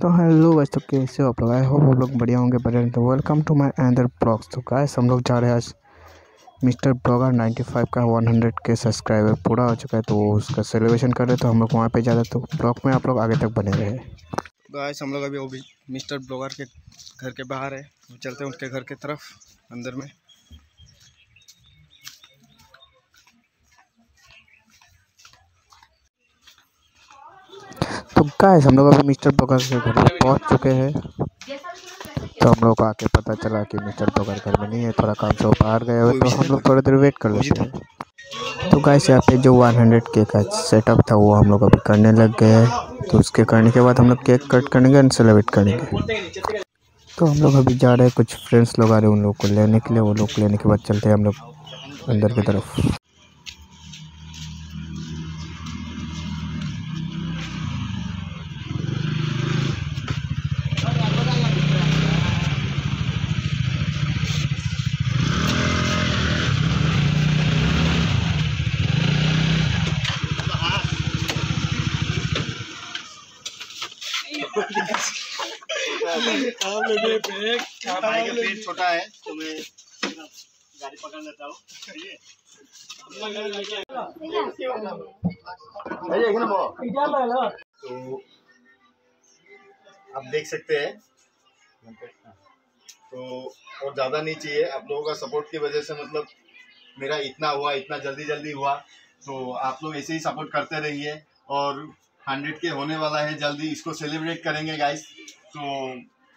तो hello guys तो कैसे आप लोग? आई होप आप लोग बढ़िया होंगे, बढ़िया तो welcome to my another blogs तो गाइस हम लोग जा रहे हैं आज मिस्टर ब्लॉगर 95 का 100 के सब्सक्राइबर पूरा हो चुका है तो उसका सेलिब्रेशन कर रहे तो हम लोग वहाँ पे जा रहे तो ब्लॉग में आप लोग आगे तक बने रहे। गाइस हम लोग अभी वो मिस्टर ब्लॉगर के घर के बाहर है। चलते हैं उनके घर के तरफ़, अंदर में। तो गाइस हम लोग अभी मिस्टर ब्लॉगर के घर पे पहुँच चुके हैं। तो हम लोग को आके पता चला कि मिस्टर ब्लॉगर घर में नहीं है थोड़ा काम से वो बाहर गए हुए तो हम लोग थोड़ी देर वेट कर लेते हैं। तो गाइस यहाँ पे जो 100 के का सेटअप था वो हम लोग अभी करने लग गए हैं। तो उसके करने के बाद हम लोग केक कट करेंगे एंड सेलिब्रेट करेंगे। तो हम लोग अभी जा रहे हैं कुछ फ्रेंड्स लोग आ रहे हैं उन लोग को लेने के लिए वो लोग लेने के बाद चलते हैं हम लोग अंदर की तरफ़। पेट छोटा है तो मैं गाड़ी पकड़ लेता हूँ। तो आप देख सकते हैं। तो और ज़्यादा नहीं चाहिए। आप लोगों का सपोर्ट की वजह से मतलब मेरा इतना हुआ, इतना जल्दी जल्दी हुआ। तो आप लोग ऐसे ही सपोर्ट करते रहिए। और हंड्रेड के होने वाला है जल्दी इसको सेलिब्रेट करेंगे गाइस तो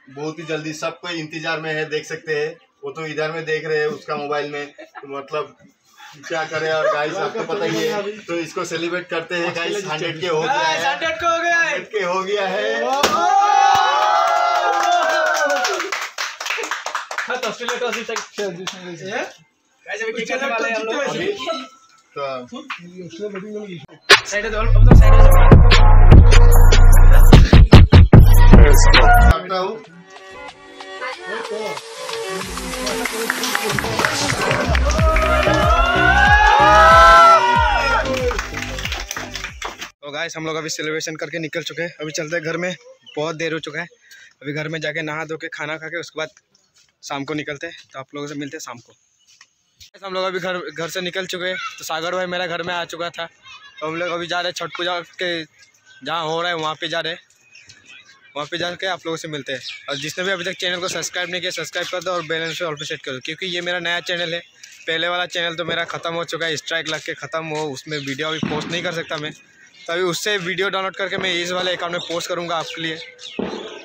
बहुत ही जल्दी सब कोई इंतज़ार में है देख सकते हैं। वो तो इधर में देख रहे हैं उसका मोबाइल में। तो मतलब क्या करे और गाइस आपको पता ही है। तो इसको सेलिब्रेट करते हैं गाइस हंड्रेड के हो गया है। हंड्रेड को हो गया है। हंड्रेड के हो है। भी करने वाले हम लोग? अभी तो गाइस हम लोग अभी सेलिब्रेशन करके निकल चुके हैं। अभी चलते हैं घर में, बहुत देर हो चुका है। अभी घर में जाके नहा धो के खाना खा के उसके बाद शाम को निकलते हैं। तो आप लोगों से मिलते हैं शाम को। हम लोग अभी घर घर से निकल चुके हैं तो सागर भाई मेरा घर में आ चुका था। तो हम लोग अभी जा रहे हैं छठ पूजा के, जहाँ हो रहा है, वहाँ पे जा रहे हैं। वहाँ पे जाके आप लोगों से मिलते हैं। और जिसने भी अभी तक चैनल को सब्सक्राइब नहीं किया, सब्सक्राइब कर दो और बैलेंस पे ऑल पे सेट कर दो क्योंकि ये मेरा नया चैनल है। पहले वाला चैनल तो मेरा ख़त्म हो चुका है, स्ट्राइक लग के ख़त्म हो, उसमें वीडियो अभी पोस्ट नहीं कर सकता मैं। तो अभी उससे वीडियो डाउनलोड करके मैं इस वाले अकाउंट में पोस्ट करूँगा आपके लिए।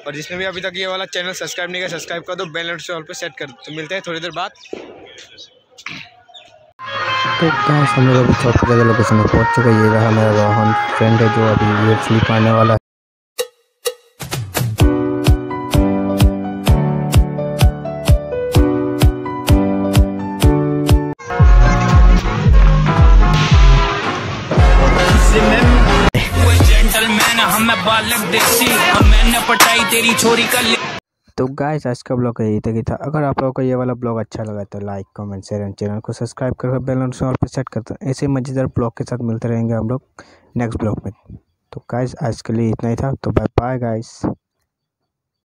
और जिसने भी अभी तक ये वाला चैनल सब्सक्राइब नहीं किया, सब्सक्राइब कर दो बैलेंस पे ऑल पे सेट कर दो। तो मिलते हैं थोड़ी देर बाद। तो गाइस, हम लोग अभी चौक जगह लोकेशन में पहुँच चुके ये रहा मेरा रोहन फ्रेंड है जो अभी ये स्लीप आने वाला है। हमें बालक देसी। हम पटाई तेरी छोरी ली तो गाइस आज का ब्लॉग यही तक ही था। अगर आप लोगों को ये वाला ब्लॉग अच्छा लगा तो like comment share and channel को सब्सक्राइब करके बेल नोटिफिकेशन ऑल पर सेट करते हैं ऐसे मज़ेदार ब्लॉग के साथ मिलते रहेंगे हम लोग नेक्स्ट ब्लॉग में। तो गाइस आज के लिए इतना ही था। तो बाय बाय गाइस